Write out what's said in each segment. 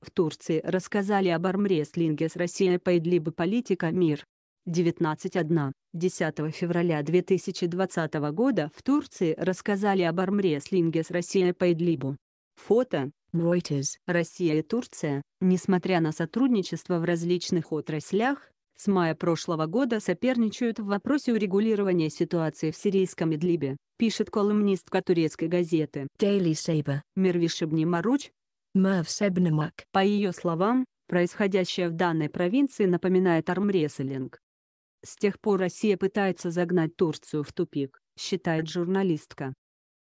В Турции рассказали об армрестлинге с Россией по Идлибу политика «Мир». 19.1. 10 февраля 2020 года в Турции рассказали об армрестлинге с Россией по Идлибу. Фото. Reuters. Россия и Турция, несмотря на сотрудничество в различных отраслях, с мая прошлого года соперничают в вопросе урегулирования ситуации в сирийском Идлибе, пишет колумнистка турецкой газеты Daily Saber. Мервишебни Маруч. По ее словам, происходящее в данной провинции напоминает армрестлинг. С тех пор Россия пытается загнать Турцию в тупик, считает журналистка.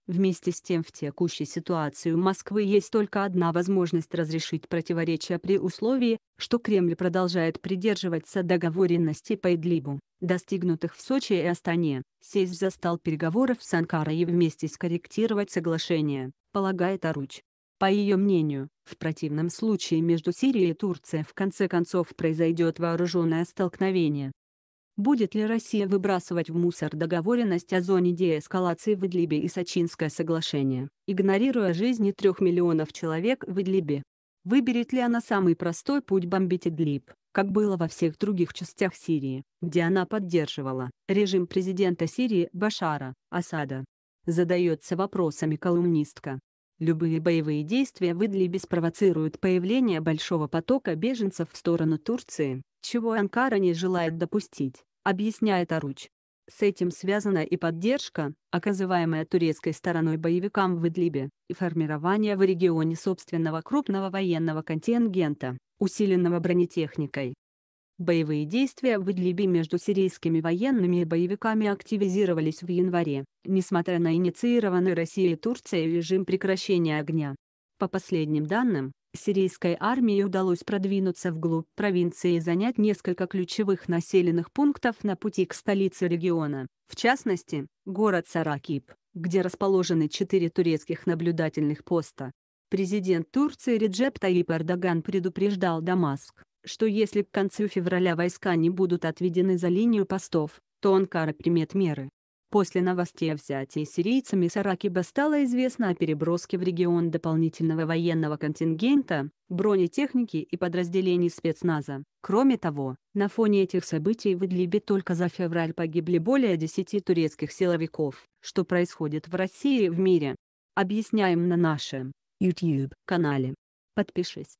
Вместе с тем в текущей ситуации у Москвы есть только одна возможность разрешить противоречия при условии, что Кремль продолжает придерживаться договоренностей по Идлибу, достигнутых в Сочи и Астане, сесть за стол переговоров с Анкарой и вместе скорректировать соглашение, полагает Аруч. По ее мнению, в противном случае между Сирией и Турцией в конце концов произойдет вооруженное столкновение. Будет ли Россия выбрасывать в мусор договоренность о зоне деэскалации в Идлибе и Сочинское соглашение, игнорируя жизни трех миллионов человек в Идлибе? Выберет ли она самый простой путь бомбить Идлиб, как было во всех других частях Сирии, где она поддерживала режим президента Сирии Башара Асада? Задается вопросами колумнистка. Любые боевые действия в Идлибе спровоцируют появление большого потока беженцев в сторону Турции, чего Анкара не желает допустить, объясняет Аруч. С этим связана и поддержка, оказываемая турецкой стороной боевикам в Идлибе, и формирование в регионе собственного крупного военного контингента, усиленного бронетехникой. Боевые действия в Идлибе между сирийскими военными и боевиками активизировались в январе, несмотря на инициированный Россией и Турцией режим прекращения огня. По последним данным, сирийской армии удалось продвинуться вглубь провинции и занять несколько ключевых населенных пунктов на пути к столице региона, в частности, город Саракип, где расположены четыре турецких наблюдательных поста. Президент Турции Реджеп Таип Эрдоган предупреждал Дамаск, что если к концу февраля войска не будут отведены за линию постов, то Анкара примет меры. После новостей о взятии сирийцами Саракиба стало известно о переброске в регион дополнительного военного контингента, бронетехники и подразделений спецназа. Кроме того, на фоне этих событий в Идлибе только за февраль погибли более 10 турецких силовиков. Что происходит в России и в мире? Объясняем на нашем YouTube канале. Подпишись.